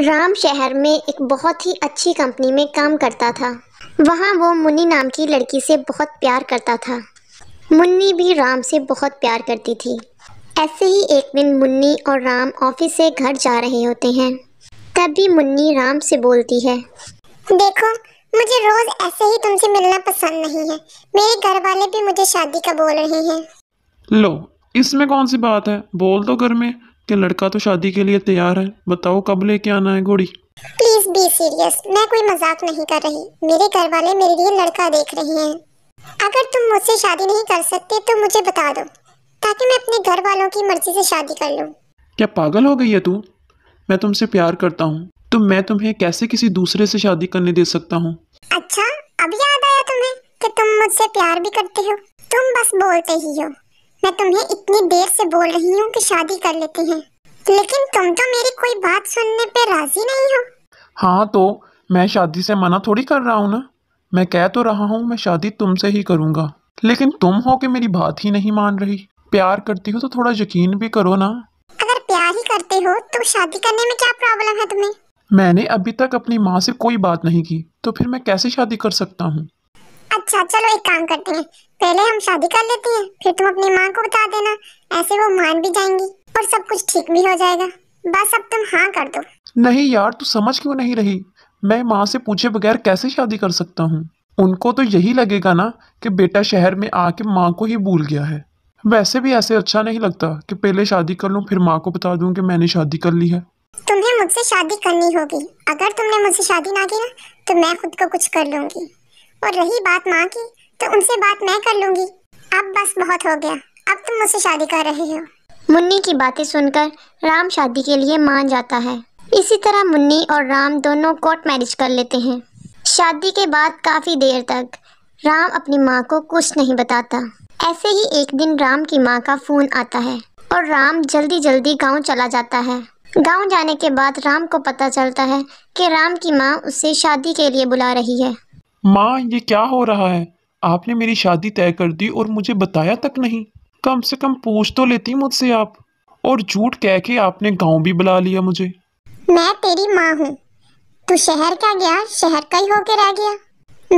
राम शहर में एक बहुत ही अच्छी कंपनी में काम करता था। वहाँ वो मुन्नी नाम की लड़की से बहुत प्यार करता था। मुन्नी भी राम से बहुत प्यार करती थी। ऐसे ही एक दिन मुन्नी और राम ऑफ़िस से घर जा रहे होते हैं। तभी मुन्नी राम से बोलती है देखो मुझे रोज ऐसे ही तुमसे मिलना पसंद नहीं है। मेरे घर वाले भी मुझे शादी का बोल रहे हैं। लो इसमें कौन सी बात है? बोल दो घर में। कि लड़का तो शादी के लिए तैयार है। बताओ कब लेके आना है घोड़ी? प्लीज़ बी सीरियस मैं कोई मज़ाक नहीं कर रही। मेरे घर वाले मेरे लिए लड़का देख रहे हैं। अगर तुम मुझसे शादी नहीं कर सकते तो मुझे बता दो ताकि मैं अपने घर वालों की मर्ज़ी से शादी कर लूँ। क्या पागल हो गई है तू? मैं तुमसे प्यार करता हूँ। तो मैं तुम्हें कैसे किसी दूसरे से शादी करने दे सकता हूँ? अच्छा अब याद आया तुम्हें कि तुम मुझसे प्यार भी करते हो? तुम बस बोलते ही हो। मैं तुम्हें इतनी देर से बोल रही हूँ कि शादी कर लेते हैं। लेकिन तुम तो मेरी कोई बात सुनने पे राज़ी नहीं हो। हाँ तो मैं शादी से मना थोड़ी कर रहा हूँ ना? मैं कह तो रहा हूँ मैं शादी तुमसे ही करूँगा। लेकिन तुम हो कि मेरी बात ही नहीं मान रही। प्यार करती हो तो थोड़ा यकीन भी करो ना। अगर प्यार ही करते हो तो शादी करने में क्या प्रॉब्लम है तुम्हें? मैंने अभी तक अपनी माँ से कोई बात नहीं की तो फिर मैं कैसे शादी कर सकता हूँ? अच्छा चलो एक काम करते हैं। पहले हम शादी कर लेते हैं फिर तुम अपनी माँ को बता देना। ऐसे वो मान भी जाएँगी और सब कुछ ठीक भी हो जाएगा। बस अब तुम हाँ कर दो। नहीं यार तू समझ क्यों नहीं रही? मैं माँ से पूछे बगैर कैसे शादी कर सकता हूँ? उनको तो यही लगेगा ना कि बेटा शहर में आके माँ को ही भूल गया है। वैसे भी ऐसे अच्छा नहीं लगता कि पहले शादी कर लूँ फिर माँ को बता दूँ कि मैंने शादी कर ली है। तुम्हें मुझसे शादी करनी होगी। अगर तुमने मुझसे शादी ना की ना तो मैं खुद को कुछ कर लूँगी। और रही बात माँ की तो उनसे बात मैं कर लूँगी। अब बस बहुत हो गया। अब तुम मुझसे शादी कर रहे हो। मुन्नी की बातें सुनकर राम शादी के लिए मान जाता है। इसी तरह मुन्नी और राम दोनों कोर्ट मैरिज कर लेते हैं। शादी के बाद काफ़ी देर तक राम अपनी माँ को कुछ नहीं बताता। ऐसे ही एक दिन राम की माँ का फ़ोन आता है और राम जल्दी जल्दी गाँव चला जाता है। गाँव जाने के बाद राम को पता चलता है कि राम की माँ उसे शादी के लिए बुला रही है। माँ ये क्या हो रहा है? आपने मेरी शादी तय कर दी और मुझे बताया तक नहीं। कम से कम पूछ तो लेती मुझसे आप। और झूठ कह के आपने गाँव भी बुला लिया मुझे। मैं तेरी माँ हूँ। तू शहर का गया? शहर का ही होके रह गया।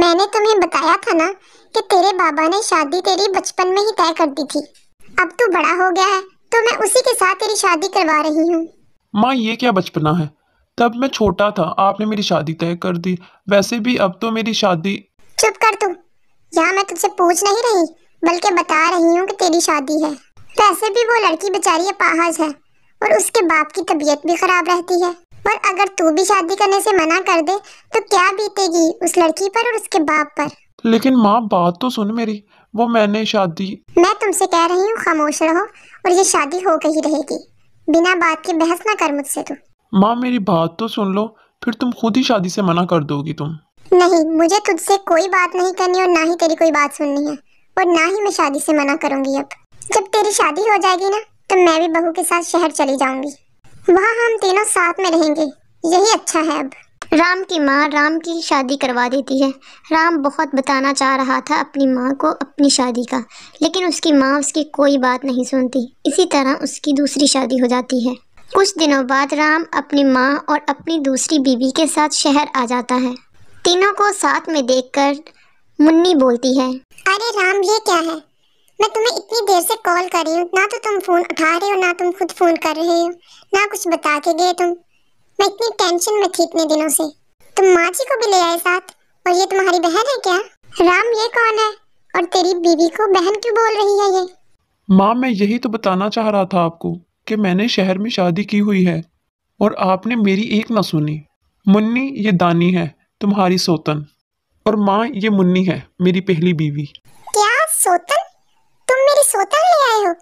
मैंने तुम्हें बताया था ना कि तेरे बाबा ने शादी तेरी बचपन में ही तय कर दी थी। अब तू बड़ा हो गया है तो मैं उसी के साथ तेरी शादी करवा रही हूँ। माँ ये क्या बचपना है? तब मैं छोटा था आपने मेरी शादी तय कर दी। वैसे भी अब तो मेरी शादी चुप कर तू। यहाँ मैं तुझसे पूछ नहीं रही बल्कि बता रही हूँ कि तेरी शादी है। वैसे भी वो लड़की बेचारी अपाहज है और उसके बाप की तबीयत भी खराब रहती है। और अगर तू भी शादी करने से मना कर दे तो क्या बीतेगी उस लड़की पर और उसके बाप पर? लेकिन माँ बात तो सुन मेरी। वो मैंने शादी मैं तुमसे कह रही हूँ खामोश रहो और ये शादी हो गई रहेगी। बिना बात के बहस ना कर मुझसे तू। माँ मेरी बात तो सुन लो फिर तुम खुद ही शादी से मना कर दोगी तुम। नहीं मुझे तुझसे कोई बात नहीं करनी और ना ही तेरी कोई बात सुननी है और ना ही मैं शादी से मना करूँगी अब। जब तेरी शादी हो जाएगी ना तो मैं भी बहू के साथ शहर चली जाऊँगी। वहाँ हम तीनों साथ में रहेंगे यही अच्छा है अब। राम की माँ राम की शादी करवा देती है। राम बहुत बताना चाह रहा था अपनी माँ को अपनी शादी का लेकिन उसकी माँ उसकी कोई बात नहीं सुनती। इसी तरह उसकी दूसरी शादी हो जाती है। कुछ दिनों बाद राम अपनी माँ और अपनी दूसरी बीवी के साथ शहर आ जाता है। तीनों को साथ में देखकर मुन्नी बोलती है अरे राम ये क्या है? मैं तुम्हें इतनी देर से कॉल कर रही हूँ। ना तो तुम फ़ोन उठा रहे हो ना तुम खुद फ़ोन कर रहे हो ना कुछ बता के गए तुम। मैं इतनी टेंशन में थी इतने दिनों से। तुम माँ जी को भी ले आए साथ और ये तुम्हारी बहन है क्या? राम ये कौन है? और तेरी बीवी को बहन क्यों बोल रही है ये? माँ मैं यही तो बताना चाह रहा था आपको। कि मैंने शहर में शादी की हुई है और आपने मेरी एक ना सुनी। मुन्नी, ये दानी है, तुम्हारी सोतन। और माँ, ये मुन्नी है, मेरी पहली बीवी। क्या? सोतन? तुम मेरी सोतन ले आए हो?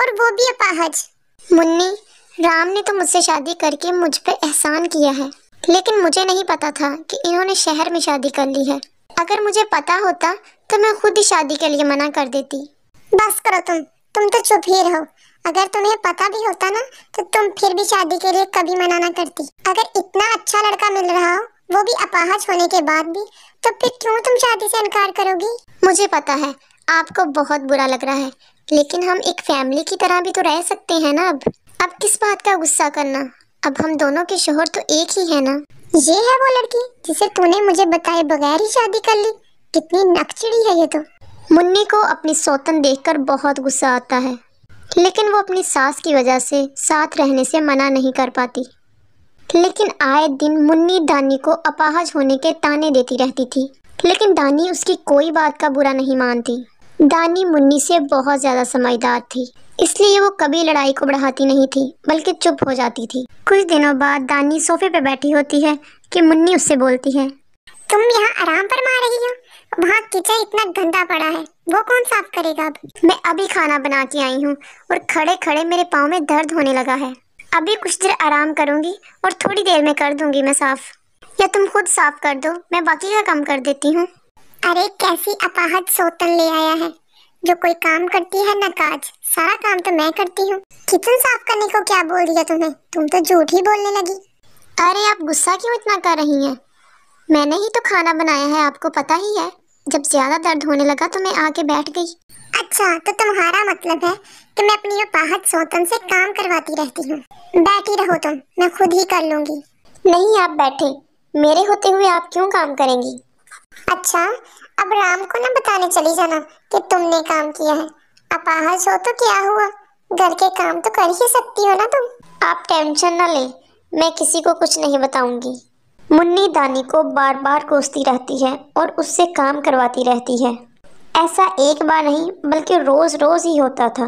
और वो भी अपाहज। मुन्नी, राम ने तो मुझसे शादी करके मुझ पर एहसान किया है। लेकिन मुझे नहीं पता था कि इन्होंने शहर में शादी कर ली है। अगर मुझे पता होता तो मैं खुद ही शादी के लिए मना कर देती। बस करो तुम। तुम तो चुप ही रहो। अगर तुम्हें पता भी होता ना तो तुम फिर भी शादी के लिए कभी मना ना करती। अगर इतना अच्छा लड़का मिल रहा हो वो भी अपाहज होने के बाद भी तो फिर क्यों तुम शादी से इनकार करोगी? मुझे पता है आपको बहुत बुरा लग रहा है लेकिन हम एक फैमिली की तरह भी तो रह सकते हैं ना अब। अब किस बात का गुस्सा करना? अब हम दोनों के शोहर तो एक ही है ना। ये है वो लड़की जिसे तूने मुझे बताए बगैर ही शादी कर ली। कितनी नकचिड़ी है ये तो। मुन्नी को अपनी सौतन देखकर बहुत गुस्सा आता है। लेकिन वो अपनी सास की वजह से साथ रहने से मना नहीं कर पाती। लेकिन आए दिन मुन्नी दानी को अपाहज होने के ताने देती रहती थी। लेकिन दानी उसकी कोई बात का बुरा नहीं मानती। दानी मुन्नी से बहुत ज़्यादा समझदार थी। इसलिए वो कभी लड़ाई को बढ़ाती नहीं थी, बल्कि चुप हो जाती थी। कुछ दिनों बाद दानी सोफे पे बैठी होती है कि मुन्नी उससे बोलती है, तुम यहाँ आराम पर मार रही हो? वहाँ किचन इतना गंदा पड़ा है। वो कौन साफ़ करेगा अब? मैं अभी खाना बना के आई हूँ और खड़े खड़े मेरे पाँव में दर्द होने लगा है। अभी कुछ देर आराम करूँगी और थोड़ी देर में कर दूँगी मैं साफ़। या तुम खुद साफ़ कर दो मैं बाकी का काम कर देती हूँ। अरे कैसी अपाहज सोतन ले आया है। जो कोई काम करती है न काज सारा काम तो मैं करती हूँ। किचन साफ़ करने को क्या बोल दिया तुम्हें तुम तो झूठ ही बोलने लगी। अरे आप गुस्सा क्यों इतना कर रही हैं? मैंने ही तो खाना बनाया है आपको पता ही है। जब ज़्यादा दर्द होने लगा तो मैं आके बैठ गई। अच्छा तो तुम्हारा मतलब है कि मैं अपनी अपाहज सोतन से काम करवाती रहती हूँ। बैठी रहो तुम मैं खुद ही कर लूँगी। नहीं आप बैठे। मेरे होते हुए आप क्यों काम करेंगी? अच्छा अब राम को ना बताने चली जाना कि तुमने काम किया है। अपाहज हो तो क्या हुआ? घर के काम तो कर ही सकती हो ना तुम। आप टेंशन ना ले मैं किसी को कुछ नहीं बताऊँगी। मुन्नी दानी को बार बार कोसती रहती है और उससे काम करवाती रहती है। ऐसा एक बार नहीं, बल्कि रोज रोज ही होता था।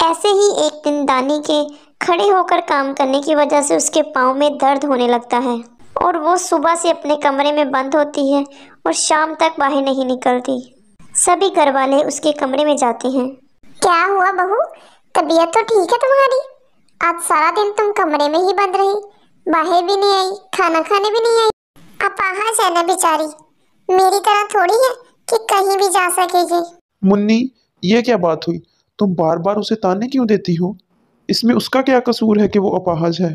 ऐसे ही एक दिन दानी के खड़े होकर काम करने की वजह से उसके पाँव में दर्द होने लगता है और वो सुबह से अपने कमरे में बंद होती है और शाम तक बाहर नहीं निकलती। सभी घर वाले उसके कमरे में जाते हैं। क्या हुआ बहू? तबीयत तो ठीक है तुम्हारी? आज सारा दिन तुम कमरे में ही बंद रही। बाहर भी नहीं आई खाना खाने भी नहीं आई। अपाहज है ना बेचारी। मेरी तरह थोड़ी है कि कहीं भी जा सकेगी। मुन्नी ये क्या बात हुई? तुम बार बार उसे ताने क्यों देती हो? इसमें उसका क्या कसूर है कि वो अपाहज है?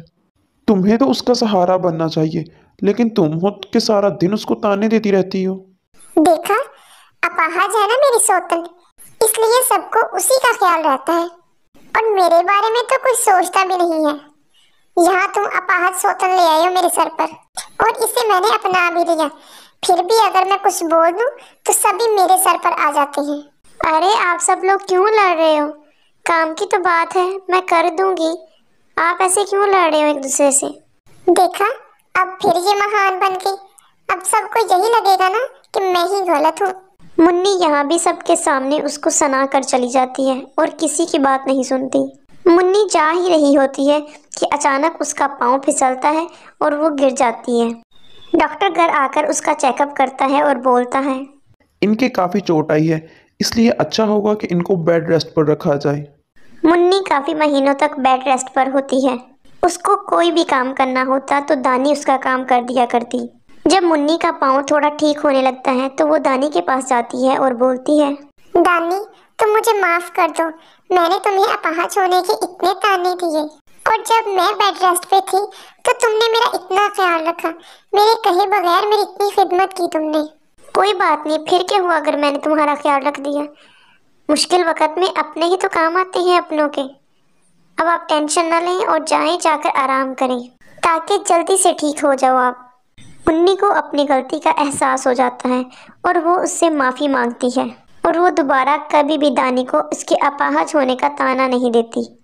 तुम्हें तो उसका सहारा बनना चाहिए लेकिन तुम हो के सारा दिन उसको ताने देती रहती हो। देखा? अपाहज है ना मेरी सोतन। इसलिए सबको उसी का ख्याल रहता है। और मेरे बारे में तो कुछ सोचता भी नहीं है। यहाँ तुम अपाहज सोतन ले आए हो मेरे सर पर। और इसे मैंने अपना भी लिया फिर भी अगर मैं कुछ बोल दूँ तो सभी मेरे सर पर आ जाते हैं। अरे, आप सब लोग क्यों लड़ रहे हो? काम की तो बात है, मैं कर दूँगी। आप ऐसे क्यों लड़ रहे हो एक दूसरे से? देखा, अब फिर ये महान बन गई। अब सबको यही लगेगा ना कि मैं ही गलत हूँ। मुन्नी यहाँ भी सबके सामने उसको सना कर चली जाती है और किसी की बात नहीं सुनती। मुन्नी जा ही रही होती है कि अचानक उसका पाँव फिसलता है और वो गिर जाती है। डॉक्टर घर आकर उसका चेकअप करता है और बोलता है। इनके काफ़ी चोट आई है इसलिए अच्छा होगा कि इनको बेड रेस्ट पर रखा जाए। मुन्नी काफ़ी महीनों तक बेड रेस्ट पर होती है। उसको कोई भी काम करना होता तो दानी उसका काम कर दिया करती। जब मुन्नी का पाँव थोड़ा ठीक होने लगता है तो वो दानी के पास जाती है और बोलती है दानी तुम मुझे माफ़ कर दो। मैंने तुम्हें अपाहज होने के इतने ताने दिए। और जब मैं बेड रेस्ट पे थी तो तुमने मेरा इतना ख्याल रखा। मेरे कहे बगैर मेरी इतनी खिदमत की तुमने। कोई बात नहीं, फिर क्या हुआ अगर मैंने तुम्हारा ख्याल रख दिया? मुश्किल वक्त में अपने ही तो काम आते हैं अपनों के। अब आप टेंशन ना लें और जाएँ, जाकर आराम करें। ताकि जल्दी से ठीक हो जाओ आप। मुन्नी को अपनी गलती का एहसास हो जाता है, और वो उससे माफ़ी मांगती है। और वो दोबारा कभी भी दानी को उसके अपाहज होने का ताना नहीं देती।